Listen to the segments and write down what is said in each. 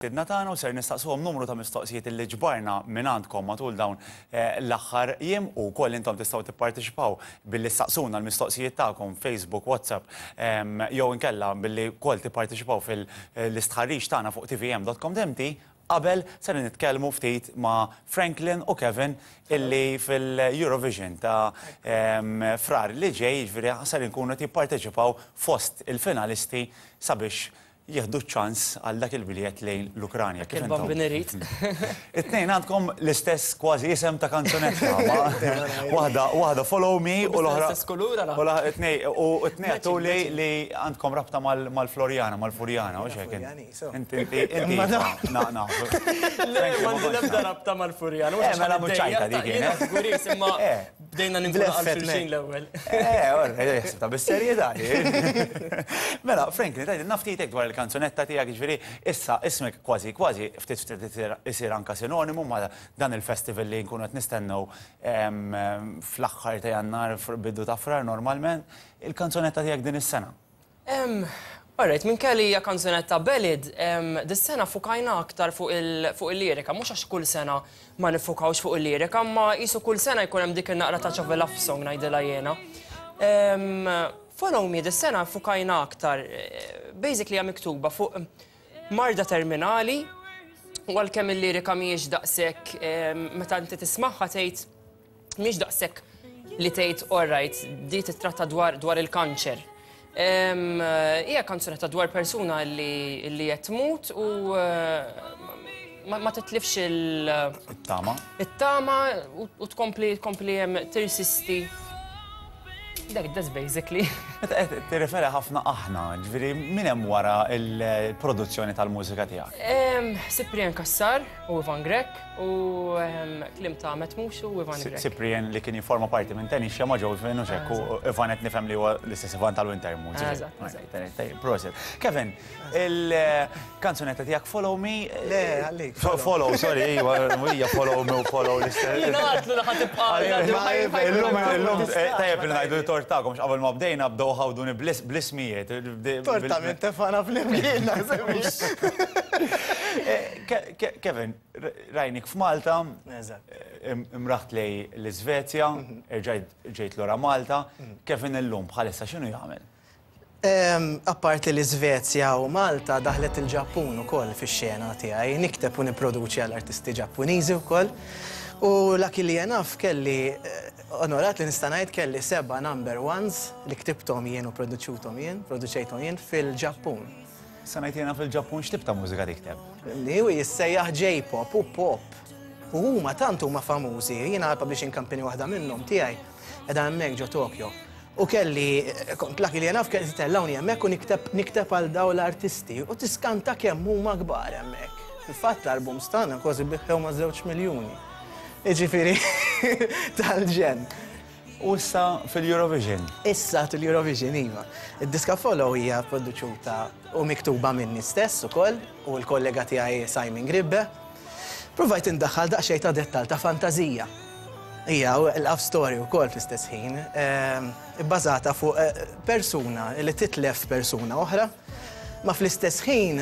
Sidna tagħna u ser nistaqsuhom numru ta' mistoqsijiet li ġbarna mingħandkom matul dawn l-aħħar jiem u wkoll intom tistgħu tipparteċipaw billi ssaqsuna l-mistoqsijiet tagħkom Facebook, WhatsApp jew inkella billi wkoll tipparteċipaw fil-istħarriġ tagħna fuq tvm.com.mt Qabel ser nitkellmu ftit ma' Franklin u Kevin illi fil-Eurovision ta' Frar li ġej jiġifieri ser inkunu qed jipparteċipaw fost il-finalisti sabiex jieħdu ċ-ċans għal dak il-biljett lejn l-Ukranja. Hekk il-Bambin irid. It-tnejn għandkom l-istess kważi isem ta' kanzunetta. Waħda, waħda Follow Me u l-oħra. L-istess kulura la. U t-tnejn għattu li li għandkom rabta mal-Floriana, mal-Furjana, u xekin. Inti, inti, inti. Ma nafu. Le, ma nbda rabta mal-Furjana. Eh, mela mhux ċajta dik. Jien għasburis, imma. Bdejna ninkunu għal xulxin l-ewwel. Eh, ta' bis-serjetà. Mela, Franklin, tgħid naftitek dwar il-kanzunetta tiegħek, jiġifieri issa ismek kważi kważi ftit ftit isir anka sinonimu ma' dan il-festival li nkunu qed nistennew fl-aħħar ta' Jannar bidu ta' Frar normalment. Il-kanzunetta tiegħek din is-sena? All right, minkejja li hija kanzunetta ballad, dis-sena fukajna aktar fuq il-lirika. Mhux għax kull sena ma niffukawx fuq il-lirika, imma qisu kull sena jkun hemm dik in-naqra touch of a love song ngħidilha jiena. Follow Me dis-sena fukajna aktar, basically hija miktuba fuq marda terminali u għalkemm il-lirika mhijiex daqshekk, meta inti tismagħha tgħid, mhix daqshekk li tgħid all right, di titratta dwar dwar il-kanċer. Hija kanzunetta dwar persuna li li qed tmut u ma titlifx il-tama. It-tama u tkompli tkompli hemm tirsisti. Dak that's basically. Tirrefera ħafna aħna, ġviri, minn hemm wara il-produzzjoni tal-mużika tiegħek? Cyprian Kassar u Ivan Grek. U ehm, klim ta' metmux u Ivan Grek. Cyprian li kien jiforma parti minn tenis xema ġew finu xek u Ivan qed nifhem li huwa l-istess Ivan tal-Winter Moon. Prosit. Kevin, il-kanzunetta tiegħek Follow Me. Le, għalik. Follow, sorry, iva, hija Follow Me u Follow l-istess. Għatlu naħat ibqa' Illum, illum, eh, tajjeb li ngħidu tortakom x'qabel ma bdejna bdew ħawduni bl-ismijiet. Torta minn tefana fl-imkien, Kevin, rajnik f'Malta, imraħt lej l-Svezja, erġajt ġejt l-ora Malta, Kevin illum bħalissa xinu jgħamil? Apparti l-Svezja u Malta, daħlet il-Ġappun u koll fi xena tijaj, nikteb u niproduċi għal-artisti Ġappunizi u koll, u laki li jenaf kelli, onorat li nistanajt kelli seba number ones li ktibtom jien u produċutom jien, produċejtom jien fil-Ġappun. Tista' ngħidilna fil-Ġappun x'tip ta' mużika tikteb? Li hu jissejjaħ J-pop u pop. U huma tant huma famużi, jiena l-publishing company waħda minnhom, tiegħi, qiegħda hemmhekk ġo Tokyo. U kelli, kont lucky li naf kelli titellgħuni hemmhekk u nikteb, nikteb għal dawn l-artisti u tiskanta kemm huma kbar hemmhekk. Fil-fatt l-albums tagħna kważi biħħew ma' żewġ miljuni. Jiġifieri tal-ġenn. U issa fil-Eurovision? Issa fil-Eurovision, iva. Id-diska Follow hija pproduċuta u miktuba minni stess ukoll u l-kollega tiegħi Simon Gribbe. Provajt indaħħal daqsxejn ta' dettall ta' fantażija. Hija love story wkoll fl-istess ħin, ibbażata fuq persuna li titlef persuna oħra, ma fl-istess ħin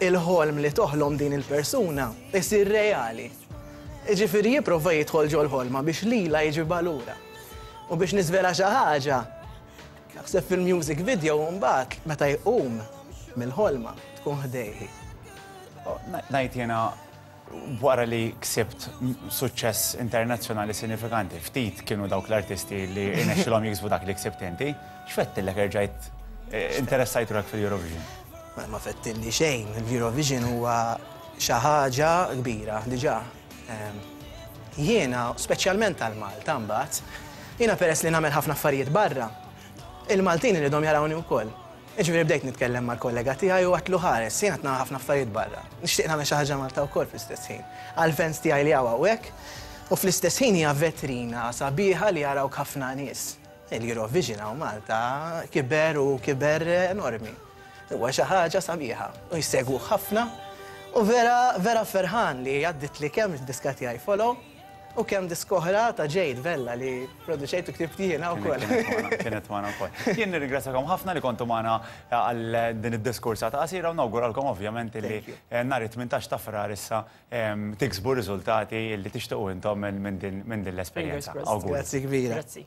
il-ħolm li toħlom din il-persuna jsir reali. Jiġifieri jipprova jidħol ġol-ħolma biex lilha jġibha lura. U biex niżvela xi ħaġa, naħseb fil-music video mbagħad meta jqum mill-ħolma tkun ħdejhi. Ngħid jiena wara li ksibt suċċess internazzjonali sinifikanti, ftit kienu dawk l-artisti li rnexxilhom jiksbu dak li ksibt inti, x'fettillek erġajt interessajt ruħek fil-Eurovision? Ma fettilli xejn, l-Eurovision huwa xi ħaġa kbira diġà. Jiena, speċjalment għal Malta mbagħad, jiena peress li nagħmel ħafna affarijiet barra, il-Maltin iridhom jarawni wkoll. Jiġifieri bdejt nitkellem mal-kollega tiegħi u għedtlu ħares, jien qed nagħmel ħafna affarijiet barra. Nixtieq nagħmel xi ħaġa Malta wkoll fl-istess ħin. Għall-fans tiegħi li hawn hawnhekk, u fl-istess ħin hija vetrina sabiħa li jarawk ħafna nies. Il-Eurovision hawn Malta kiber u kiber enormi. Huwa xi ħaġa sabiħa u jsegwuh ħafna u vera vera ferħan li għadditli kemm id-diska tiegħi Follow u kemm disk oħra ta' Jade Vella li produċejt u ktibt jiena wkoll. Kienet magħna wkoll. Jien nirringrazzjakom ħafna li kontu magħna għal din id-diskursa ta' qasira u nawguralkom ovvjament li nhar it-18 ta' Frar issa tiksbu riżultati li tixtiequ intom minn din l-esperjenza. Grazzi kbira. Grazzi.